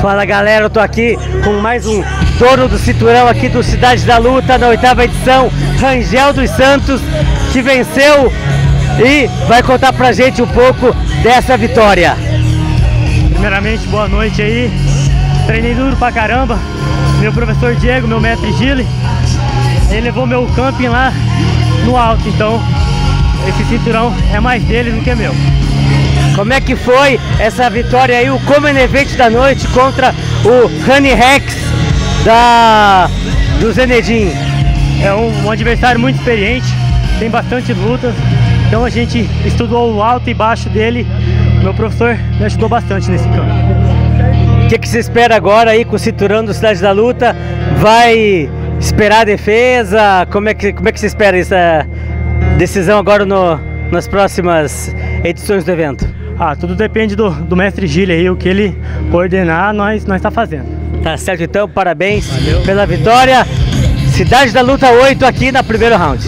Fala galera, eu tô aqui com mais um dono do cinturão aqui do Cidade da Luta na oitava edição, Rangel dos Santos, que venceu e vai contar pra gente um pouco dessa vitória. Primeiramente, boa noite aí. Treinei duro pra caramba. Meu professor Diego, meu mestre Gile, ele levou meu camping lá no alto, então esse cinturão é mais dele do que meu. Como é que foi essa vitória aí, o Common Event da noite contra o Honey Rex da, do Zenedin? É um, um adversário muito experiente, tem bastante lutas, então a gente estudou o alto e baixo dele. Meu professor me ajudou bastante nesse campo. O que, que se espera agora aí com o cinturão do Cidade da Luta? Vai esperar a defesa? Como é que, como é que se espera essa decisão agora no, nas próximas edições do evento? Ah, tudo depende do, do mestre Gile aí, o que ele coordenar, nós nós tá fazendo. Tá certo então, parabéns Valeu. pela vitória. Cidade da Luta 8 aqui na primeiro round.